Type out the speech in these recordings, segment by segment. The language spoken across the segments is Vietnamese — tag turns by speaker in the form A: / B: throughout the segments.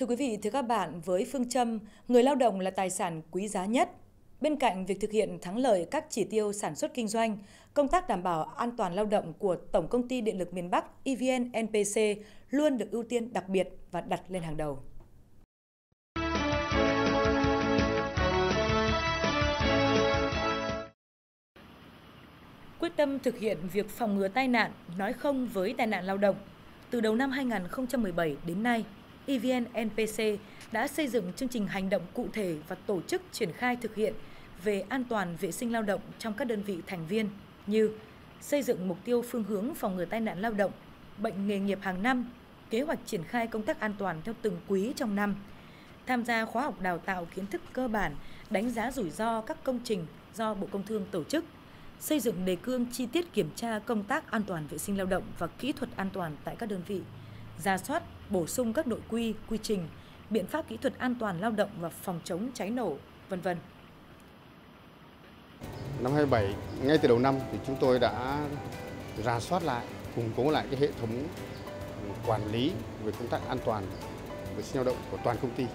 A: Thưa quý vị, thưa các bạn, với phương châm người lao động là tài sản quý giá nhất, bên cạnh việc thực hiện thắng lợi các chỉ tiêu sản xuất kinh doanh, công tác đảm bảo an toàn lao động của Tổng công ty Điện lực miền Bắc EVN NPC luôn được ưu tiên đặc biệt và đặt lên hàng đầu. Quyết tâm thực hiện việc phòng ngừa tai nạn, nói không với tai nạn lao động. Từ đầu năm 2017 đến nay, EVN NPC đã xây dựng chương trình hành động cụ thể và tổ chức triển khai thực hiện về an toàn vệ sinh lao động trong các đơn vị thành viên như xây dựng mục tiêu phương hướng phòng ngừa tai nạn lao động, bệnh nghề nghiệp hàng năm, kế hoạch triển khai công tác an toàn theo từng quý trong năm, tham gia khóa học đào tạo kiến thức cơ bản, đánh giá rủi ro các công trình do Bộ Công Thương tổ chức, xây dựng đề cương chi tiết kiểm tra công tác an toàn vệ sinh lao động và kỹ thuật an toàn tại các đơn vị, ra soát, bổ sung các nội quy, quy trình, biện pháp kỹ thuật an toàn lao động và phòng chống cháy nổ, vân vân.
B: Năm 27, ngay từ đầu năm thì chúng tôi đã ra soát lại, củng cố lại cái hệ thống quản lý về công tác an toàn vệ sinh lao động của toàn công ty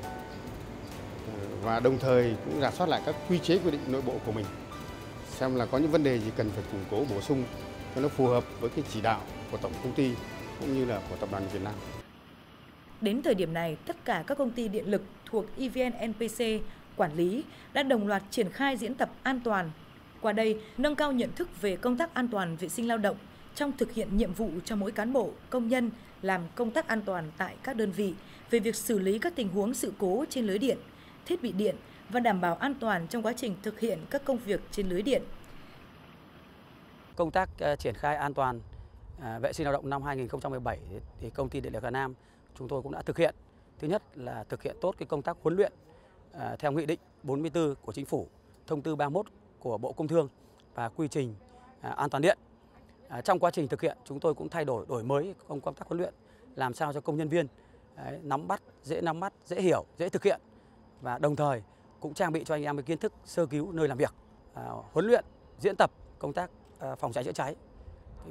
B: và đồng thời cũng ra soát lại các quy chế quy định nội bộ của mình xem là có những vấn đề gì cần phải củng cố bổ sung cho nó phù hợp với cái chỉ đạo của tổng công ty cũng như là của tập đoàn Việt Nam.
A: Đến thời điểm này, tất cả các công ty điện lực thuộc EVN NPC quản lý đã đồng loạt triển khai diễn tập an toàn. Qua đây, nâng cao nhận thức về công tác an toàn vệ sinh lao động trong thực hiện nhiệm vụ cho mỗi cán bộ, công nhân làm công tác an toàn tại các đơn vị về việc xử lý các tình huống sự cố trên lưới điện, thiết bị điện và đảm bảo an toàn trong quá trình thực hiện các công việc trên lưới điện.
C: Công tác uh, triển khai an toàn À, vệ sinh lao động năm 2017 thì công ty Điện lực Hà Nam chúng tôi cũng đã thực hiện. Thứ nhất là thực hiện tốt cái công tác huấn luyện à, theo nghị định 44 của chính phủ, thông tư 31 của Bộ Công Thương và quy trình à, an toàn điện. Trong quá trình thực hiện chúng tôi cũng thay đổi đổi mới công công tác huấn luyện làm sao cho công nhân viên đấy, nắm bắt dễ nắm bắt dễ hiểu dễ thực hiện và đồng thời cũng trang bị cho anh em cái kiến thức sơ cứu nơi làm việc, à, huấn luyện, diễn tập công tác à, phòng cháy chữa cháy,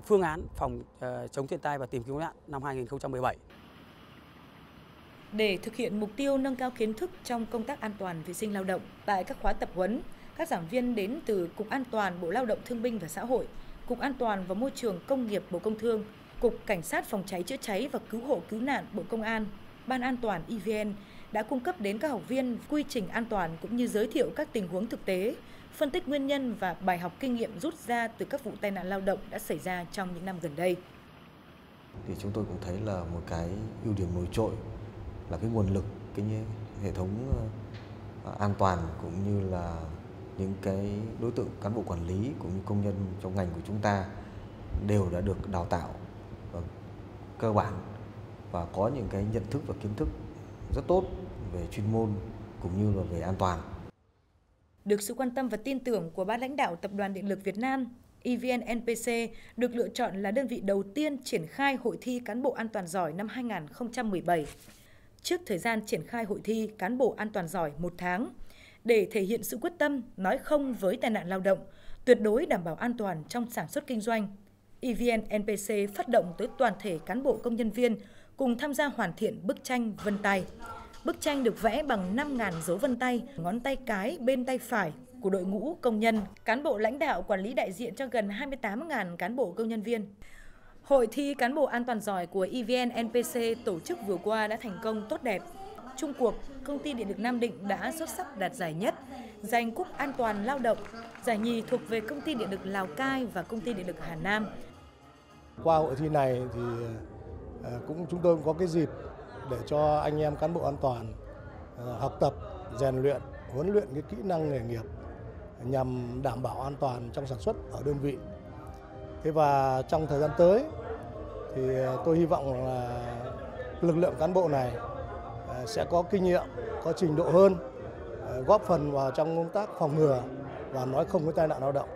C: phương án phòng ờ, chống thiên tai và tìm kiếm nạn năm 2017.
A: Để thực hiện mục tiêu nâng cao kiến thức trong công tác an toàn vệ sinh lao động tại các khóa tập huấn, các giảng viên đến từ Cục An toàn Bộ Lao động Thương binh và Xã hội, Cục An toàn và Môi trường Công nghiệp Bộ Công Thương, Cục Cảnh sát Phòng cháy chữa cháy và Cứu hộ Cứu nạn Bộ Công an, Ban An toàn EVN đã cung cấp đến các học viên quy trình an toàn cũng như giới thiệu các tình huống thực tế, phân tích nguyên nhân và bài học kinh nghiệm rút ra từ các vụ tai nạn lao động đã xảy ra trong những năm gần đây.
D: Thì chúng tôi cũng thấy là một cái ưu điểm nổi trội là cái nguồn lực, cái hệ thống ờ, an toàn cũng như là những cái đối tượng cán bộ quản lý cũng như công nhân trong ngành của chúng ta đều đã được đào tạo ờ, cơ bản và có những cái nhận thức và kiến thức rất tốt về chuyên môn cũng như là về an toàn.
A: Được sự quan tâm và tin tưởng của ban lãnh đạo Tập đoàn Điện lực Việt Nam, EVN NPC được lựa chọn là đơn vị đầu tiên triển khai hội thi cán bộ an toàn giỏi năm 2017. Trước thời gian triển khai hội thi cán bộ an toàn giỏi một tháng, để thể hiện sự quyết tâm nói không với tai nạn lao động, tuyệt đối đảm bảo an toàn trong sản xuất kinh doanh. EVN NPC phát động tới toàn thể cán bộ công nhân viên cùng tham gia hoàn thiện bức tranh vân tay. Bức tranh được vẽ bằng 5.000 dấu vân tay, ngón tay cái bên tay phải của đội ngũ công nhân, cán bộ lãnh đạo quản lý đại diện cho gần 28.000 cán bộ công nhân viên. Hội thi cán bộ an toàn giỏi của EVN NPC tổ chức vừa qua đã thành công tốt đẹp. Trung cuộc, công ty điện lực Nam Định đã xuất sắc đạt giải nhất, giành cúp an toàn lao động. Giải nhì thuộc về công ty điện lực Lào Cai và công ty điện lực Hà Nam.
E: Qua hội thi này thì ờ, cũng chúng tôi cũng có cái dịp để cho anh em cán bộ an toàn ờ, học tập, rèn luyện, huấn luyện cái kỹ năng nghề nghiệp nhằm đảm bảo an toàn trong sản xuất ở đơn vị. Thế và trong thời gian tới thì ờ, tôi hy vọng là lực lượng cán bộ này ờ, sẽ có kinh nghiệm, có trình độ hơn, góp phần vào trong công tác phòng ngừa và nói không với tai nạn lao động.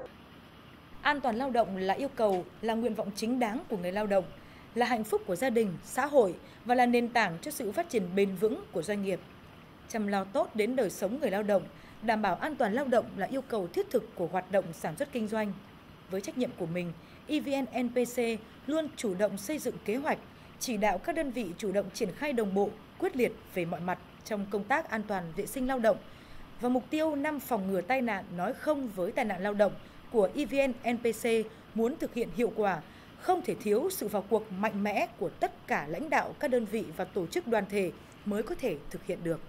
A: An toàn lao động là yêu cầu, là nguyện vọng chính đáng của người lao động, là hạnh phúc của gia đình, xã hội và là nền tảng cho sự phát triển bền vững của doanh nghiệp. Chăm lo tốt đến đời sống người lao động, đảm bảo an toàn lao động là yêu cầu thiết thực của hoạt động sản xuất kinh doanh. Với trách nhiệm của mình, EVN NPC luôn chủ động xây dựng kế hoạch, chỉ đạo các đơn vị chủ động triển khai đồng bộ, quyết liệt về mọi mặt trong công tác an toàn vệ sinh lao động và mục tiêu năm phòng ngừa tai nạn nói không với tai nạn lao động của EVN NPC muốn thực hiện hiệu quả, không thể thiếu sự vào cuộc mạnh mẽ của tất cả lãnh đạo các đơn vị và tổ chức đoàn thể mới có thể thực hiện được.